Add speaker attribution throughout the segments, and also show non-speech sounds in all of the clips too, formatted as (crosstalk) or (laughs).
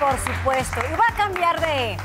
Speaker 1: por supuesto. Y va a cambiar de,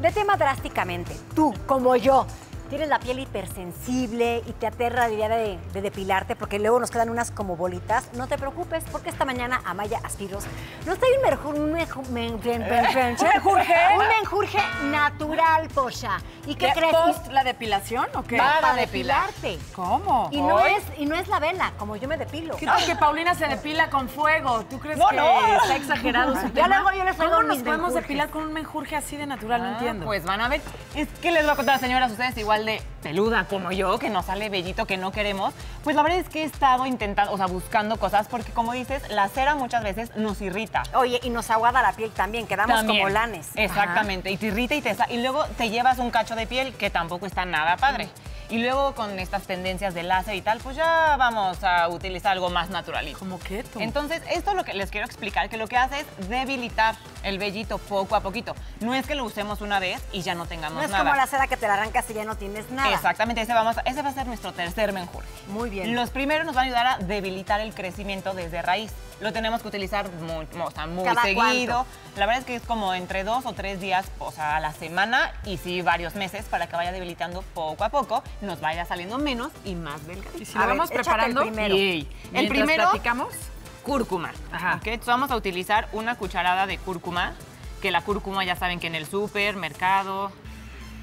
Speaker 1: de tema drásticamente. Tú, como yo, tienes la piel hipersensible y te aterra la idea de, de depilarte porque luego nos quedan unas como bolitas. No te preocupes porque esta mañana Amaya Aspiros nos trae un menjurje, un, menju- men- men- men-
Speaker 2: menjurje?
Speaker 1: un menjurje natural, Posha. ¿Y qué
Speaker 2: ¿Qué,
Speaker 1: crees?
Speaker 2: ¿Post la depilación o qué?
Speaker 1: Para depilarte.
Speaker 2: ¿Cómo?
Speaker 1: Y no,
Speaker 2: ¿Hoy?
Speaker 1: es, y no es la vela, como yo me depilo.
Speaker 2: ¿Qué tal que Paulina se depila con fuego? ¿Tú crees
Speaker 1: No,
Speaker 2: que
Speaker 1: no.
Speaker 2: está exagerado su
Speaker 1: Ya
Speaker 2: tema?
Speaker 1: luego yo les
Speaker 2: ¿Cómo nos podemos
Speaker 1: menjurjes.
Speaker 2: depilar con un menjurje así de natural? no
Speaker 3: Ah,
Speaker 2: entiendo.
Speaker 3: Pues van a ver. Es que les voy a contar, señoras, ustedes igual de peluda como yo, que nos sale bellito, que no queremos. Pues la verdad es que he estado intentando, o sea, buscando cosas, porque como dices, la cera muchas veces nos irrita.
Speaker 1: Oye, y nos aguada la piel también, quedamos
Speaker 3: También.
Speaker 1: como lanes.
Speaker 3: Exactamente, y te irrita y te Y luego te llevas un cacho de piel que tampoco está nada padre. Y luego con estas tendencias de láser y tal, pues ya vamos a utilizar algo más naturalito.
Speaker 2: ¿Cómo qué tú?
Speaker 3: Entonces, esto es lo que les quiero explicar, que lo que hace es debilitar el vellito poco a poquito. No es que lo usemos una vez y ya no tengamos
Speaker 1: No es
Speaker 3: nada.
Speaker 1: como la seda que te la arrancas y ya no tienes nada.
Speaker 3: Exactamente, ese, vamos a- ese va a ser nuestro tercer menjurje.
Speaker 1: Muy bien.
Speaker 3: Los primeros nos van a ayudar a debilitar el crecimiento desde raíz. Lo tenemos que utilizar muy, o sea, muy
Speaker 1: ¿Cada
Speaker 3: seguido. La verdad es que es como entre dos o tres días o sea, a la semana y sí varios meses para que vaya debilitando poco a poco, nos vaya saliendo menos y más delgadito.
Speaker 2: Y si
Speaker 1: A
Speaker 2: lo vamos preparando,
Speaker 1: el primero.
Speaker 3: Yay. El primero,
Speaker 2: platicamos.
Speaker 3: cúrcuma.
Speaker 2: Ajá.
Speaker 3: Ok, entonces vamos a utilizar una cucharada de cúrcuma, que la cúrcuma ya saben que en el súper, mercado,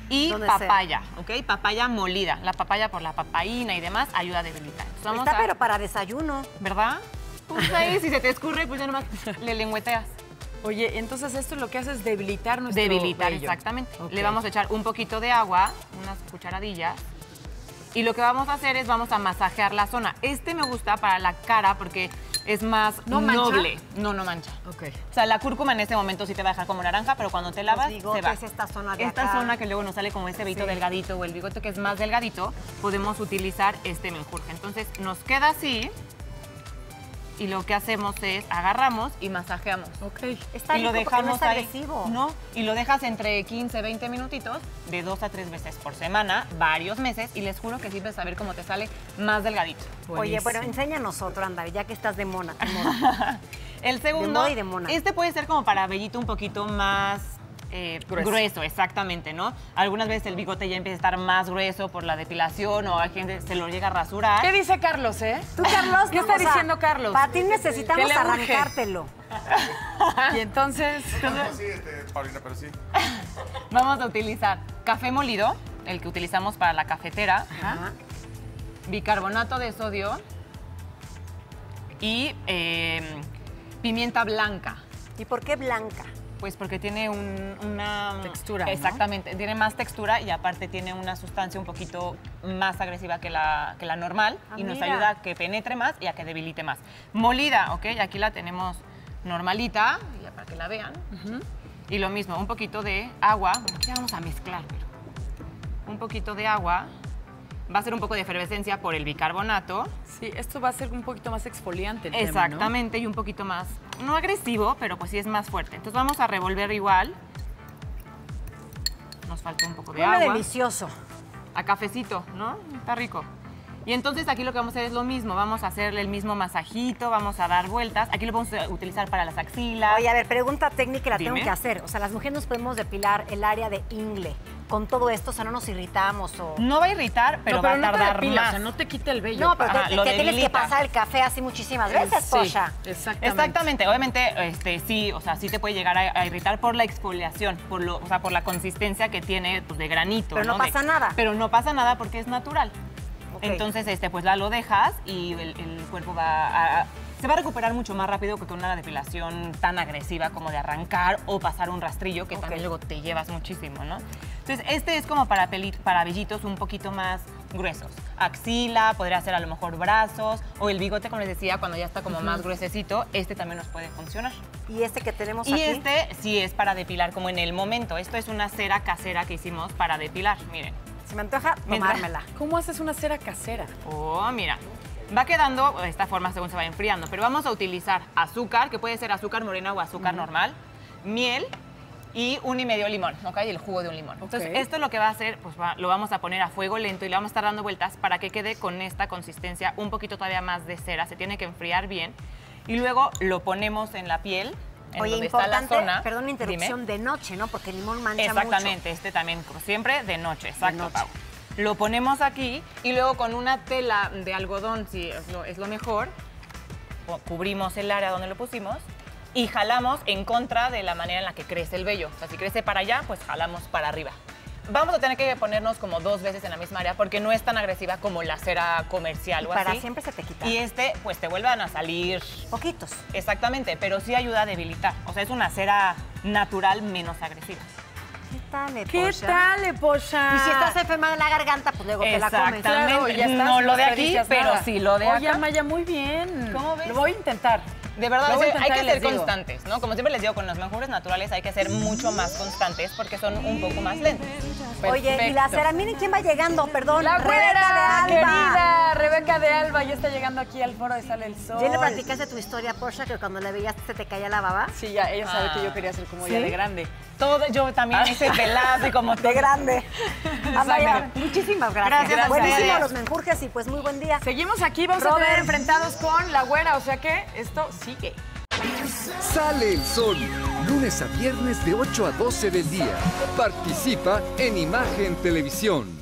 Speaker 3: y
Speaker 1: Donde sea.
Speaker 3: papaya, ¿ok? Papaya molida. La papaya por la papaína y demás ayuda a debilitar. Vamos
Speaker 1: Está
Speaker 3: a-
Speaker 1: pero para desayuno.
Speaker 3: ¿Verdad? Pues ahí, si se te escurre, pues ya nomás le lengüeteas.
Speaker 2: Oye, entonces esto lo que hace es debilitar nuestro
Speaker 3: Debilitar, exactamente. Le vamos a echar un poquito de agua, unas cucharadillas. Y lo que vamos a hacer es vamos a masajear la zona. Este me gusta para la cara porque es más
Speaker 2: ¿No mancha?
Speaker 3: noble. No, no mancha.
Speaker 2: Ok.
Speaker 3: O sea, la cúrcuma en este momento sí te va a dejar como naranja, pero cuando te lavas, se va.
Speaker 1: esta zona de
Speaker 3: Esta
Speaker 1: acá.
Speaker 3: zona que luego nos sale como ese velito
Speaker 1: Sí.
Speaker 3: delgadito o el bigote que es más delgadito, podemos utilizar este menjurje. Entonces, nos queda así y lo que hacemos es agarramos y masajeamos.
Speaker 2: Ok.
Speaker 1: Está
Speaker 3: y lo
Speaker 1: porque no
Speaker 3: dejamos
Speaker 1: es
Speaker 3: ahí.
Speaker 1: agresivo.
Speaker 3: No, y lo dejas entre 15, 20 minutitos, de dos a tres veces por semana, varios meses, y les juro que siempre saber cómo te sale más delgadito.
Speaker 1: Oye, bueno,
Speaker 2: Buenísimo.
Speaker 1: enséñanos otro, anda, ya que estás de mona. de. (laughs)
Speaker 3: El segundo,
Speaker 1: moda y de mona.
Speaker 3: este puede ser como para vellito un poquito más eh,
Speaker 2: Grueso.
Speaker 3: grueso. exactamente, ¿no? Algunas veces el bigote ya empieza a estar más grueso por la depilación o a gente se lo llega a rasurar.
Speaker 2: ¿Qué dice Carlos, eh?
Speaker 1: Tú, Carlos,
Speaker 2: ¿Qué
Speaker 1: no,
Speaker 2: está
Speaker 1: o sea,
Speaker 2: diciendo Carlos?
Speaker 1: Para ti necesitamos arrancártelo. (laughs)
Speaker 2: Y entonces,
Speaker 4: No, sí, este, Paulina, pero sí.
Speaker 3: Vamos a utilizar café molido, el que utilizamos para la cafetera,
Speaker 1: Ajá.
Speaker 3: bicarbonato de sodio y eh, pimienta blanca.
Speaker 1: ¿Y por qué blanca?
Speaker 3: Pues porque tiene un- una...
Speaker 2: Textura, ¿no?
Speaker 3: Exactamente, tiene más textura y aparte tiene una sustancia un poquito más agresiva que la, que la normal
Speaker 1: Ah,
Speaker 3: y nos
Speaker 1: mira.
Speaker 3: ayuda a que penetre más y a que debilite más. Molida, ¿ok? Aquí la tenemos normalita, ya para que la vean. Y lo mismo, un poquito de agua. Aquí vamos a mezclar, pero un poquito de agua. Va a ser un poco de efervescencia por el bicarbonato.
Speaker 2: sí, esto va a ser un poquito más exfoliante el tema, ¿no?
Speaker 3: Exactamente, y un poquito más, no agresivo, pero pues sí es más fuerte. Entonces vamos a revolver igual. Nos falta un poco de
Speaker 1: Huele
Speaker 3: agua.
Speaker 1: delicioso.
Speaker 3: A cafecito, ¿no? Está rico. Y entonces aquí lo que vamos a hacer es lo mismo. Vamos a hacerle el mismo masajito, vamos a dar vueltas. Aquí lo vamos a utilizar para las axilas.
Speaker 1: Oye, a ver, pregunta técnica la tengo
Speaker 3: Dime.
Speaker 1: que hacer. O sea, las mujeres nos podemos depilar el área de ingle. Con todo esto, o sea, no nos irritamos o...
Speaker 3: No va a irritar, pero,
Speaker 2: no,
Speaker 3: va a
Speaker 2: no te
Speaker 3: tardar
Speaker 2: depilas,
Speaker 3: más.
Speaker 2: o sea, no te quita el vello.
Speaker 1: No, pero
Speaker 3: Ajá,
Speaker 1: te, tienes que pasar el café así muchísimas veces,
Speaker 2: Sí,
Speaker 1: Posha.
Speaker 2: exactamente.
Speaker 3: Exactamente, obviamente este, sí, o sea, sí te puede llegar a, a irritar por la exfoliación, por lo, o sea, por la consistencia que tiene pues, de granito.
Speaker 1: Pero no pasa nada.
Speaker 3: Pero no pasa nada porque es natural. Entonces, este, pues la lo dejas y el, el cuerpo va a, se va a recuperar mucho más rápido que con una depilación tan agresiva como de arrancar o pasar un rastrillo, que también luego te llevas muchísimo, ¿no? Entonces, este es como para, peli- para vellitos un poquito más gruesos. Axila, podría ser a lo mejor brazos, o el bigote, como les decía, cuando ya está como más gruesecito, este también nos puede funcionar.
Speaker 1: Y este que tenemos
Speaker 3: Y
Speaker 1: aquí.
Speaker 3: este sí es para depilar como en el momento. Esto es una cera casera que hicimos para depilar, miren.
Speaker 1: Se me antoja tomármela. (laughs)
Speaker 2: ¿Cómo haces una cera casera?
Speaker 3: Oh, mira. Va quedando de esta forma según se va enfriando, pero vamos a utilizar azúcar, que puede ser azúcar morena o azúcar normal, miel y un y medio limón, ¿ok? Y el jugo de un limón. Entonces, esto lo que va a hacer, pues va- lo vamos a poner a fuego lento y le vamos a estar dando vueltas para que quede con esta consistencia un poquito todavía más de cera. Se tiene que enfriar bien. Y luego lo ponemos en la piel en
Speaker 1: Oye,
Speaker 3: donde está la zona.
Speaker 1: perdón la
Speaker 3: Dime.
Speaker 1: interrupción, de noche, ¿no? Porque el limón mancha
Speaker 3: Exactamente, este también, siempre, de noche, exacto,
Speaker 1: noche.
Speaker 3: Pau. Lo ponemos aquí y luego con una tela de algodón, si es lo, es lo mejor, cubrimos el área donde lo pusimos y jalamos en contra de la manera en la que crece el vello. O sea, si crece para allá, pues jalamos para arriba. Vamos a tener que ponernos como dos veces en la misma área porque no es tan agresiva como la cera comercial
Speaker 1: Y
Speaker 3: o
Speaker 1: para
Speaker 3: así.
Speaker 1: siempre se te quita.
Speaker 3: Y este, pues te vuelvan a salir
Speaker 1: Poquitos.
Speaker 3: Exactamente, pero sí ayuda a debilitar. O sea, es una cera natural menos agresiva.
Speaker 1: ¿Qué tal, eh,
Speaker 2: ¿Qué tal, Eposha?
Speaker 1: Y si estás enferma de la garganta, pues luego te la comes.
Speaker 3: Exactamente.
Speaker 2: Claro, ya estás,
Speaker 3: No lo de aquí, pero
Speaker 2: nada.
Speaker 3: sí lo de
Speaker 2: Oye,
Speaker 3: acá.
Speaker 2: Amaya, muy bien.
Speaker 3: ¿Cómo ves?
Speaker 2: Lo voy a intentar.
Speaker 3: De verdad, hay que ser
Speaker 2: digo.
Speaker 3: constantes, ¿no? Como siempre les digo, con los menjures naturales hay que ser mucho más constantes porque son un poco más lentos.
Speaker 1: Oye, y la cera, miren quién va llegando, perdón.
Speaker 2: La
Speaker 1: Rebeca
Speaker 2: güera,
Speaker 1: de Alba.
Speaker 2: querida Rebeca de Alba, ya está llegando aquí al foro de Sale el Sol.
Speaker 1: ¿Ya le platicaste tu historia, Porsche, que cuando la veías se te caía la baba?
Speaker 2: Sí, ya, ella sabe
Speaker 3: Ah.
Speaker 2: que yo quería ser como
Speaker 1: ¿Sí?
Speaker 2: ella de grande.
Speaker 3: Todo, yo también, ese pelazo y como (laughs)
Speaker 1: De grande. (laughs) Amaya, muchísimas gracias.
Speaker 3: Gracias a
Speaker 1: Buenísimo los menjurjes y pues muy buen día.
Speaker 2: Seguimos aquí, vamos a tener enfrentados con la güera, o sea que esto sigue.
Speaker 5: Sale el sol, lunes a viernes de 8 a 12 del día. Participa en Imagen Televisión.